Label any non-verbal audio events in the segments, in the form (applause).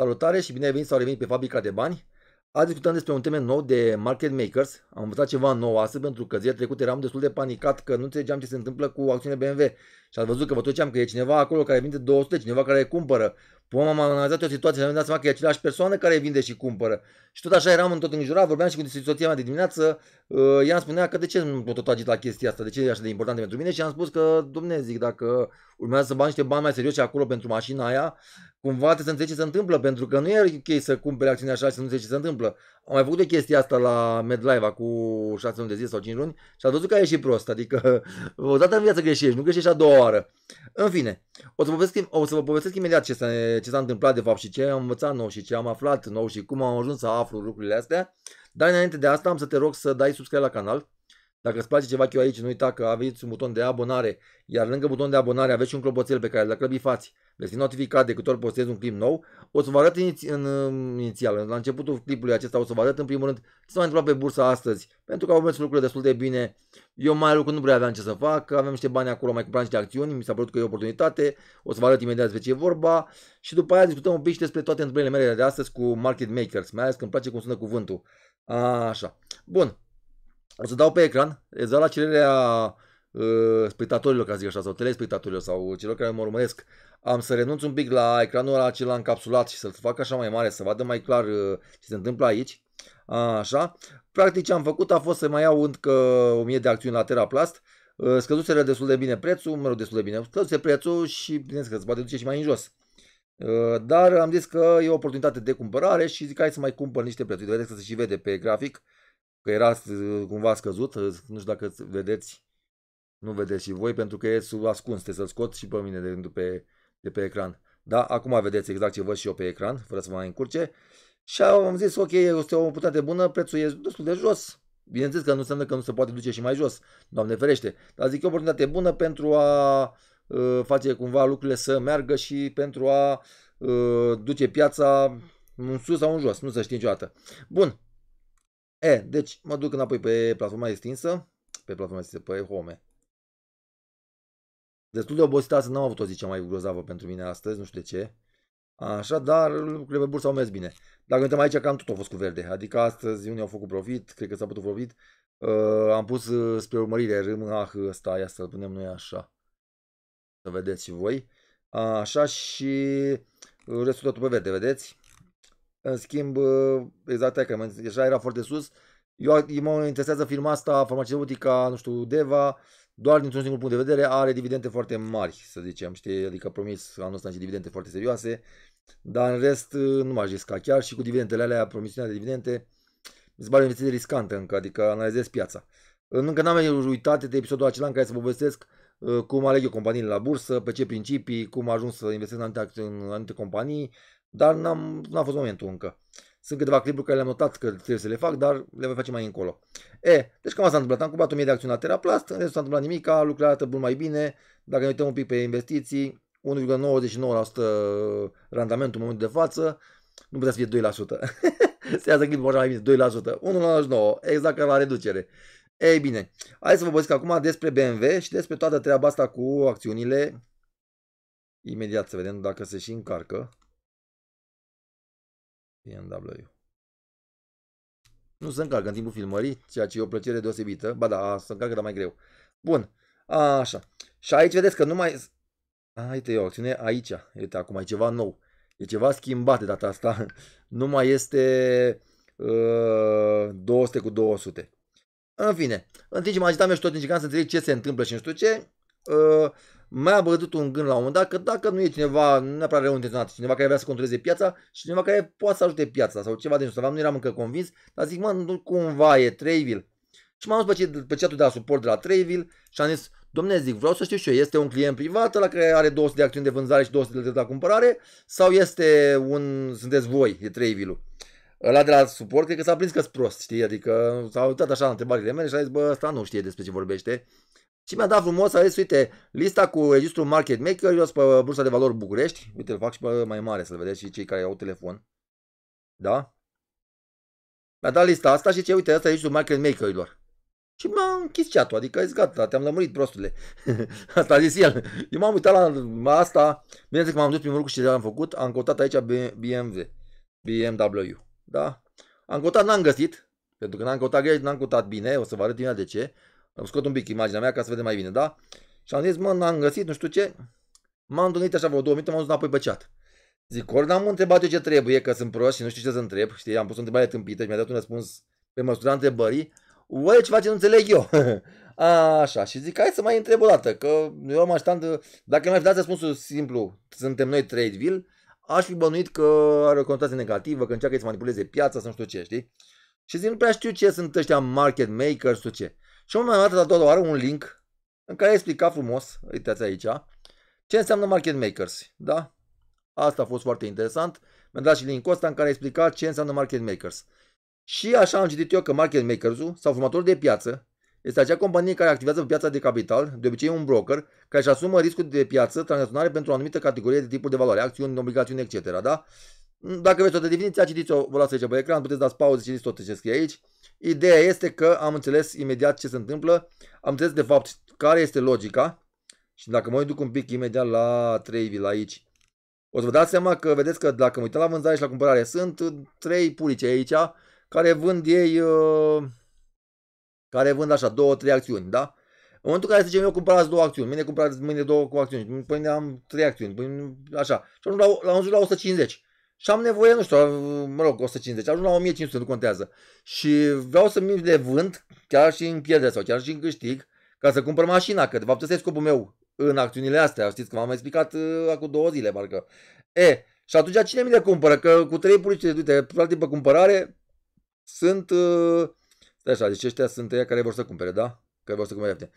Salutare și bine ai venit sau revenit pe Fabrica de Bani. Azi discutăm despre un termen nou de market makers. Am învățat ceva nou astăzi pentru că zilele trecute eram destul de panicat că nu înțelegeam ce se întâmplă cu acțiunile BMW. Și ați văzut că vă toceam că e cineva acolo care vinde 200, cineva care cumpără. Până am analizat o situație și am dat seama că e același persoană care vinde și cumpără. Și tot așa eram în tot îngrijorat, vorbeam și cu soția mea de dimineață, uh, ea îmi spunea că de ce nu pot tot agit la chestia asta, de ce e așa de importantă pentru mine și am spus că, domne, zic, dacă urmează să bani niște bani mai serioși acolo pentru mașina aia, cumva trebuie să înțelegi ce se întâmplă, pentru că nu e ok să cumpere acțiuni așa și să nu înțelegi ce se întâmplă. Am mai făcut de chestia asta la MedLive cu 6 luni de zi sau 5 luni și am văzut că a ieșit prost, adică (laughs) o dată în viață greșești, nu greșești a doua oară. În fine, o să, povestesc, o să vă povestesc imediat ce s-a, ce s-a întâmplat de fapt și ce am învățat nou și ce am aflat nou și cum am ajuns să aflu lucrurile astea. Dar înainte de asta am să te rog să dai subscribe la canal, dacă îți place ceva eu aici, nu uita că aveți un buton de abonare, iar lângă butonul de abonare aveți și un clopoțel pe care dacă îl fați, veți fi notificat de câte ori postez un clip nou. O să vă arăt iniți- în, inițial, la începutul clipului acesta, o să vă arăt în primul rând ce s-a mai întâmplat pe bursa astăzi, pentru că au mers lucrurile destul de bine. Eu mai lucru nu prea aveam ce să fac, aveam niște bani acolo, mai cumpăram niște acțiuni, mi s-a părut că e o oportunitate, o să vă arăt imediat despre ce e vorba și după aia discutăm un pic și despre toate întâmplările mele de astăzi cu market makers, mai ales că îmi place cum sună cuvântul. Așa. Bun, o să dau pe ecran, exact la cererea uh, spectatorilor, ca să zic așa, sau telespectatorilor sau celor care mă urmăresc, am să renunț un pic la ecranul acela încapsulat și să-l fac așa mai mare, să vadă mai clar uh, ce se întâmplă aici. Așa. Practic ce am făcut a fost să mai iau încă 1000 de acțiuni la Teraplast, uh, scăzusele destul de bine prețul, mă rog, destul de bine, scăzuse prețul și bineînțeles că se poate duce și mai în jos. Uh, dar am zis că e o oportunitate de cumpărare și zic hai să mai cumpăr niște prețuri. Vedeți că se și vede pe grafic că era uh, cumva scăzut, uh, nu știu dacă vedeți, nu vedeți și voi, pentru că e sub ascuns, să-l scot și pe mine de, de, pe, de pe ecran. Da, acum vedeți exact ce văd și eu pe ecran, fără să mă mai încurce. Și am zis, ok, este o oportunitate bună, prețul e destul de jos. Bineînțeles că nu înseamnă că nu se poate duce și mai jos, Doamne ferește. Dar zic, e o oportunitate bună pentru a uh, face cumva lucrurile să meargă și pentru a uh, duce piața în sus sau în jos, nu se știe niciodată. Bun, E, deci mă duc înapoi pe platforma extinsă, pe platforma extinsă, pe Home. Destul de obosit astăzi, n-am avut o zi cea mai grozavă pentru mine astăzi, nu știu de ce. Așa, dar lucrurile pe bursă au mers bine. Dacă uităm aici, cam tot a fost cu verde. Adică astăzi unii au făcut profit, cred că s-a putut profit. Uh, am pus uh, spre urmărire RMH ăsta, ia să-l punem noi așa. Să vedeți și voi. Așa și restul totul pe verde, vedeți? În schimb, exact aia, că deja era foarte sus. Eu, mă interesează firma asta farmaceutica, nu știu, Deva, doar dintr-un singur punct de vedere, are dividende foarte mari, să zicem, știi, adică promis anul ăsta și dividende foarte serioase, dar în rest nu m-aș risca chiar și cu dividendele alea, promisiunea de dividende, mi se pare o investiție riscantă încă, adică analizez piața. Încă n-am uitat de episodul acela în care să povestesc cum aleg eu companiile la bursă, pe ce principii, cum am ajuns să investesc în anumite, în anumite companii, dar n-am, n-a fost momentul încă. Sunt câteva clipuri care le-am notat că trebuie să le fac, dar le voi face mai încolo. E, deci cam asta s-a întâmplat. Am cumpărat 1000 de acțiuni la Teraplast, în rest s-a întâmplat nimic, lucrurile arată bun mai bine. Dacă ne uităm un pic pe investiții, 1,99% randamentul în momentul de față, nu putea să fie 2%. (laughs) se iasă clipul așa mai bine, 2%, 1,99%, exact ca la reducere. Ei bine, hai să vă vorbesc acum despre BMW și despre toată treaba asta cu acțiunile. Imediat să vedem dacă se și încarcă. BMW. Nu se încarcă în timpul filmării, ceea ce e o plăcere deosebită. Ba da, se încarcă, dar mai greu. Bun, așa. Și aici vedeți că nu mai... Uite, o acțiune aici. Uite, acum e ceva nou. E ceva schimbat de data asta. (laughs) Nu mai este uh, 200 cu 200. În fine, în timp ce mă agitam eu și tot încercam să înțeleg ce se întâmplă și nu știu ce, uh, mi-a bătut un gând la un moment dat că dacă nu e cineva nu neapărat rău intenționat, cineva care vrea să controleze piața și cineva care poate să ajute piața sau ceva de genul nu eram încă convins, dar zic, mă, nu cumva e Trayville. Și m-am dus pe, pe chatul de la suport de la Trayville și am zis, domne, zic, vreau să știu și eu, este un client privat la care are 200 de acțiuni de vânzare și 200 de la cumpărare sau este un, sunteți voi, e Trayville-ul? Ăla de la suport, cred că s-a prins că prost, știi? Adică s-a uitat așa la întrebările mele și a zis, bă, ăsta nu știe despre ce vorbește. Și mi-a dat frumos, a zis, uite, lista cu registrul Market Maker, eu pe Bursa de Valori București. Uite, îl fac și pe mai mare, să-l vedeți și cei care au telefon. Da? Mi-a dat lista asta și ce, uite, asta e registrul Market Makerilor. Și m-a închis chat adică zis gata, te-am lămurit prostule. (laughs) asta a zis el. Eu m-am uitat la asta, bineînțeles că m-am dus primul lucru și am făcut, am căutat aici BMW, BMW, da? Am căutat, n-am găsit, pentru că n-am căutat greșit, n-am căutat bine, o să vă arăt imediat de ce. Am scot un pic imaginea mea ca să vedem mai bine, da? Și am zis, mă, n-am găsit, nu știu ce. M-am întâlnit așa vreo două minute, m-am dus înapoi pe chat. Zic, ori n-am întrebat eu ce trebuie, că sunt prost și nu știu ce să întreb. Știi, am pus o întrebare tâmpită și mi-a dat un răspuns pe măsura întrebării. Ori ceva ce nu înțeleg eu. (laughs) Așa, și zic, hai să mai întreb o dată, că eu mă așteptam, dacă mai dați răspunsul simplu, suntem noi Tradeville, aș fi bănuit că are o conotație negativă, că încearcă să manipuleze piața, să nu știu ce, știi? Și zic, nu prea știu ce sunt ăștia market makers sau ce. Și am mai dat a doua oară un link în care explica frumos, uitați aici, ce înseamnă market makers, da? Asta a fost foarte interesant. Mi-a dat și link ăsta în care explica ce înseamnă market makers. Și așa am citit eu că market makers-ul sau formatorul de piață este acea companie care activează pe piața de capital, de obicei un broker, care își asumă riscul de piață tranzacționare pentru o anumită categorie de tipuri de valoare, acțiuni, obligațiuni, etc. Da? Dacă vreți o definiție, citiți-o, vă las aici pe ecran, puteți dați pauză și citiți tot ce scrie aici. Ideea este că am înțeles imediat ce se întâmplă, am înțeles de fapt care este logica și dacă mă duc un pic imediat la Trayville aici, o să vă dați seama că vedeți că dacă mă uităm la vânzare și la cumpărare, sunt trei pulice aici care vând ei, uh, care vând așa, două, trei acțiuni, da? În momentul în care zicem eu cumpărați două acțiuni, mâine cumpărați mâine două cu acțiuni, pâine am trei acțiuni, pâine așa. Și ajung la, la, la 150 și am nevoie, nu știu, mă rog, 150, ajung la 1500, nu contează. Și vreau să mi le vând, chiar și în pierdere sau chiar și în câștig, ca să cumpăr mașina, că de fapt ăsta e scopul meu în acțiunile astea, știți că m-am mai explicat uh, acum două zile, parcă. E, și atunci cine mi le cumpără? Că cu trei purici, uite, practic pe cumpărare sunt, uh, așa, deci ăștia sunt ei care vor să cumpere, da? Care vor să cumpere.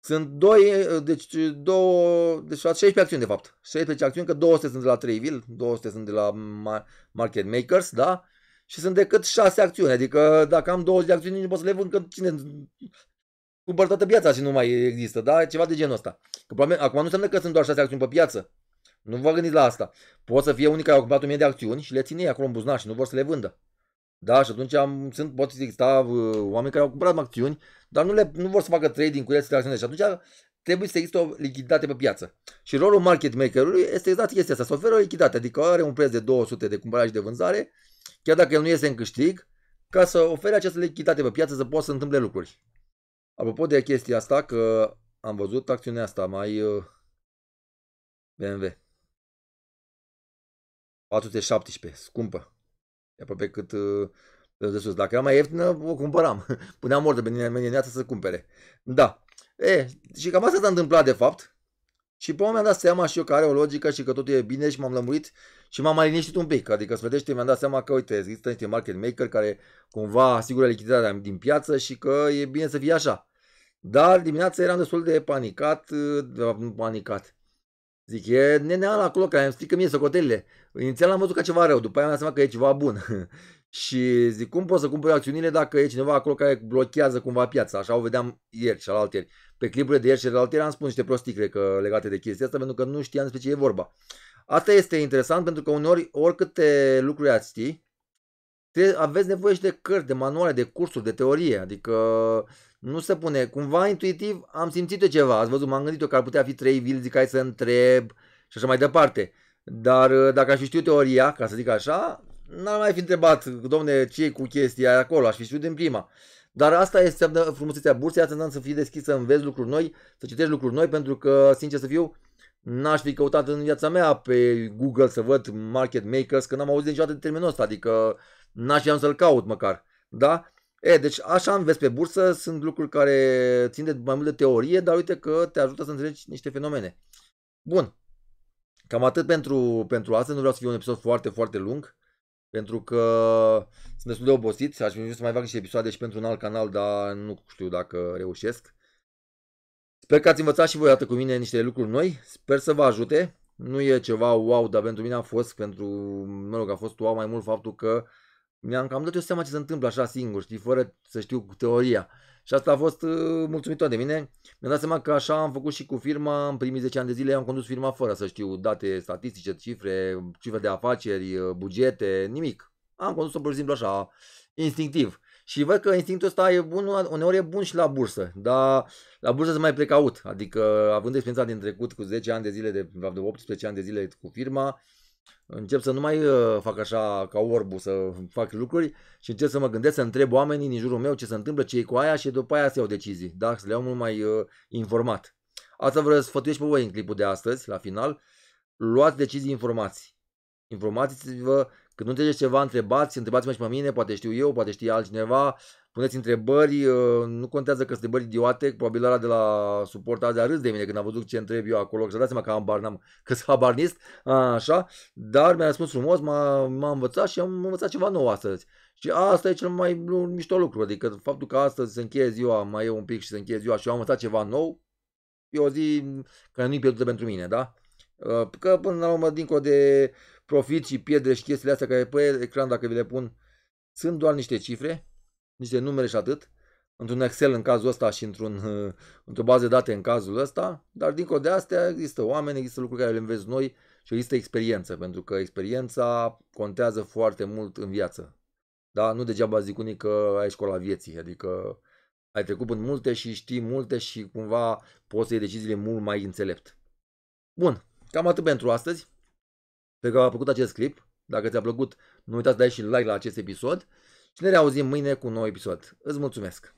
Sunt doi, deci, două, deci 16 acțiuni de fapt. 16 acțiuni, că 200 sunt de la Trayville, 200 sunt de la Market Makers, da? Și sunt decât 6 acțiuni, adică dacă am 20 de acțiuni, nu pot să le vând, că cine cumpăr toată piața și nu mai există, da? Ceva de genul ăsta. Că probabil, acum nu înseamnă că sunt doar 6 acțiuni pe piață. Nu vă gândiți la asta. Pot să fie unii care au cumpărat 1000 de acțiuni și le țin ei acolo în buzunar și nu vor să le vândă. Da, și atunci am, sunt, pot să exista uh, oameni care au cumpărat acțiuni, dar nu, le, nu vor să facă trading cu ele să le acționeze. Și atunci trebuie să existe o lichiditate pe piață. Și rolul market makerului este exact chestia asta, să oferă o lichiditate, adică are un preț de 200 de cumpărare și de vânzare, chiar dacă el nu iese în câștig, ca să ofere această lichiditate pe piață să poată să întâmple lucruri. Apropo de chestia asta, că am văzut acțiunea asta mai uh, BMW. 417, scumpă. E aproape cât uh, de sus. Dacă era mai ieftină, o cumpăram. (laughs) Puneam ordine pe menineață să cumpere. Da. E, și cam asta s-a întâmplat de fapt. Și pe mi-am dat seama și eu că are o logică și că totul e bine și m-am lămurit și m-am mai liniștit un pic. Adică, să vedeți, mi-am dat seama că, uite, există niște market maker care cumva asigură lichiditatea din piață și că e bine să fie așa. Dar dimineața eram destul de panicat, de fapt nu panicat. Zic, e nenea acolo care îmi strică mie socotelile. Inițial am văzut ca ceva rău, după aia mi-am seama că e ceva bun. (laughs) și zic, cum pot să cumpăr acțiunile dacă e cineva acolo care blochează cumva piața? Așa o vedeam ieri și ieri. Pe clipurile de ieri și ieri am spus niște prostii, cred că, legate de chestia asta, pentru că nu știam despre ce e vorba. Asta este interesant pentru că uneori, oricâte lucruri ați ști, aveți nevoie și de cărți, de manuale, de cursuri, de teorie. Adică nu se pune. Cumva intuitiv am simțit eu ceva. Ați văzut, m-am gândit eu că ar putea fi trei vil, zic hai să întreb și așa mai departe. Dar uh, dacă aș fi știut teoria, ca să zic așa, n-ar mai fi întrebat, domne, ce e cu chestia acolo, aș fi știut din prima. Dar asta este frumusețea bursei, asta să fii deschis să înveți lucruri noi, să citești lucruri noi, pentru că, sincer să fiu, n-aș fi căutat în viața mea pe Google să văd market makers, că n-am auzit niciodată de termenul ăsta, adică n-aș fi să-l caut măcar. Da? E, deci așa înveți pe bursă, sunt lucruri care țin de mai mult de teorie, dar uite că te ajută să înțelegi niște fenomene. Bun, cam atât pentru, pentru astăzi, nu vreau să fie un episod foarte, foarte lung, pentru că sunt destul de obosit, aș vrea să mai fac niște episoade și pentru un alt canal, dar nu știu dacă reușesc. Sper că ați învățat și voi dată cu mine niște lucruri noi, sper să vă ajute, nu e ceva wow, dar pentru mine a fost, pentru, mă rog, a fost wow mai mult faptul că mi-am cam dat eu seama ce se întâmplă așa singur, știi, fără să știu teoria. Și asta a fost uh, mulțumitor de mine. Mi-am dat seama că așa am făcut și cu firma, în primii 10 ani de zile am condus firma fără să știu date statistice, cifre, cifre de afaceri, uh, bugete, nimic. Am condus-o pur și simplu așa, instinctiv. și văd că instinctul ăsta e bun, uneori e bun și la bursă, dar la bursă sunt mai precaut, adică având experiența din trecut cu 10 ani de zile, de, de 18 ani de zile cu firma, încep să nu mai uh, fac așa ca orbu să fac lucruri și încep să mă gândesc, să întreb oamenii din jurul meu ce se întâmplă, ce e cu aia și după aia să iau decizii, da? să le iau mult mai uh, informat. Asta vreau să sfătuiesc pe voi în clipul de astăzi, la final. Luați decizii informații. Informați-vă, când nu înțelegeți ceva, întrebați, întrebați-mă și pe mine, poate știu eu, poate știe altcineva, puneți întrebări, uh, nu contează că sunt întrebări idiote, probabil ăla de la suport azi a râs de mine când am văzut ce întreb eu acolo, că să dați seama că am bar, n-am, că sunt habarnist, așa, dar mi-a răspuns frumos, m-a, m-a învățat și am învățat ceva nou astăzi. Și asta e cel mai mișto lucru, adică faptul că astăzi se încheie ziua, mai e un pic și se încheie ziua și am învățat ceva nou, e o zi care nu-i pierdută pentru mine, da? Uh, că până la urmă, dincolo de profit și pierdere și chestiile astea care pe ecran, dacă vi le pun, sunt doar niște cifre, niște numere și atât, într-un Excel în cazul ăsta și într-un, uh, (laughs) într-o bază de date în cazul ăsta, dar dincolo de astea există oameni, există lucruri care le înveți noi și există experiență, pentru că experiența contează foarte mult în viață. Da? Nu degeaba zic unii că ai școala vieții, adică ai trecut în multe și știi multe și cumva poți să iei deciziile mult mai înțelept. Bun, cam atât pentru astăzi. Sper că v-a plăcut acest clip. Dacă ți-a plăcut, nu uitați să dai și like la acest episod și ne reauzim mâine cu un nou episod. Îți mulțumesc!